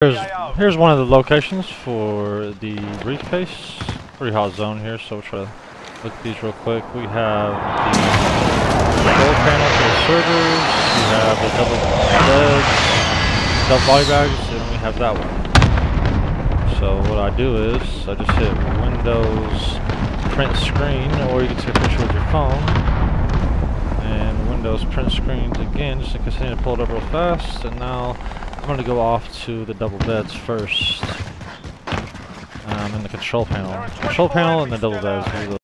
Here's, here's one of the locations for the briefcase. Pretty hot zone here, so we'll try to look at these real quick. We have the control panel for the servers, we have the double beds, double body bags, and we have that one. So what I do is, I just hit Windows print screen, or you can take a picture with your phone. And Windows print screens again, just to continue to pull it up real fast. And now I'm to go off to the double beds first. Um, and the control panel. Control panel and the double beds.